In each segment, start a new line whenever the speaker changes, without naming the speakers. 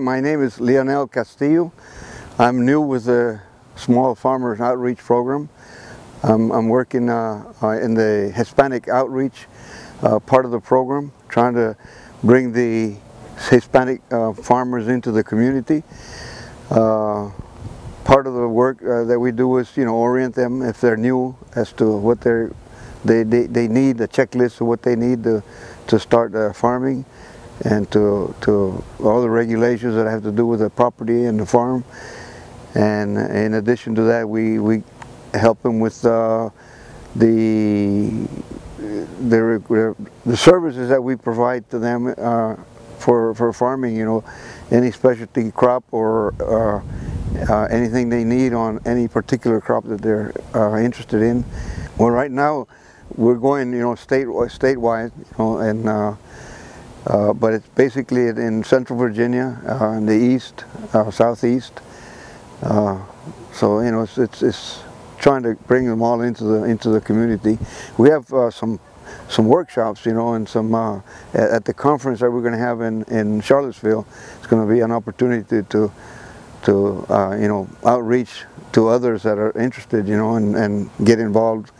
My name is Leonel Castillo. I'm new with the Small Farmers Outreach Program. I'm, I'm working uh, uh, in the Hispanic Outreach uh, part of the program, trying to bring the Hispanic uh, farmers into the community. Uh, part of the work uh, that we do is, you know, orient them if they're new as to what they're, they, they, they need, a checklist of what they need to, to start farming and to, to all the regulations that have to do with the property and the farm. And in addition to that, we, we help them with uh, the, the, the services that we provide to them uh, for, for farming, you know, any specialty crop or uh, uh anything they need on any particular crop that they're uh, interested in. Well, right now, we're going, you know, state, statewide, you know, and uh, but it's basically in central Virginia, uh, in the east, uh, southeast. Uh, so you know, it's, it's, it's, trying to bring them all into the into the community. We have uh, some some workshops, you know, and some at, at, the conference that we're going to have in in Charlottesville. It's going to be an opportunity to to you know outreach to others that are interested, you know, and, and get involved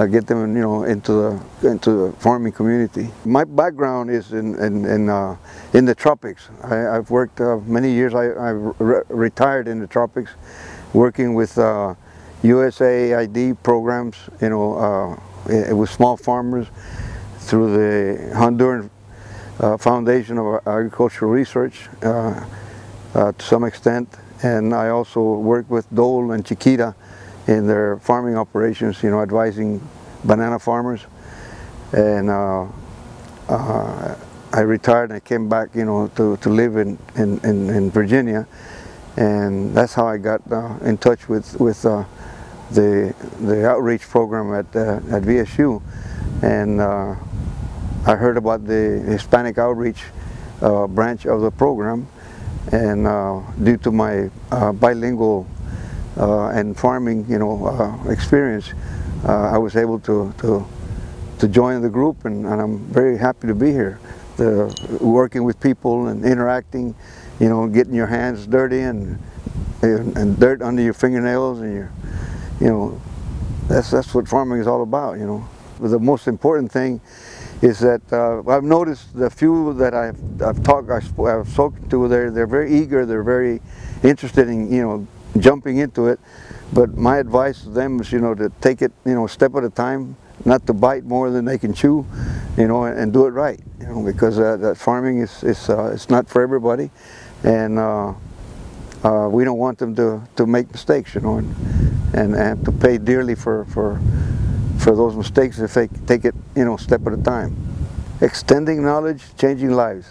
uh, get them, you know, into the into the farming community. My background is in in in, uh, in the tropics. I, have worked uh, many years. I, I re retired in the tropics, working with USAID uh, programs. You know, uh, with small farmers through the Honduran uh, Foundation of Agricultural Research to some extent, and I also worked with Dole and Chiquita in their farming operations, you know, advising banana farmers. And uh, uh, I retired and I came back, you know, to, to live in, in, in, in Virginia. And that's how I got uh, in touch with, with uh, the, the outreach program at, uh, at VSU. And uh, I heard about the Hispanic outreach branch of the program. And due to my bilingual and farming, you know, uh, experience, uh, I was able to, to, to join the group and, and I'm very happy to be here. The, working with people and interacting, you know, getting your hands dirty and, and, and dirt under your fingernails and your, you know, that's, that's what farming is all about, you know. The most important thing is that uh, I've noticed the few that I've, I've talked, I've, I've spoken to, they're, they're very eager, they're very interested in, you know, jumping into it. But my advice to them is, you know, to take it, you know, step at a time, not to bite more than they can chew, you know, and, and do it right, you know, because uh, that farming is, is uh, it's not for everybody, and uh, uh, we don't want them to, to make mistakes, you know, and, and, and to pay dearly for, for, for those mistakes if they take it, you know, step at a time. Extending knowledge, changing lives.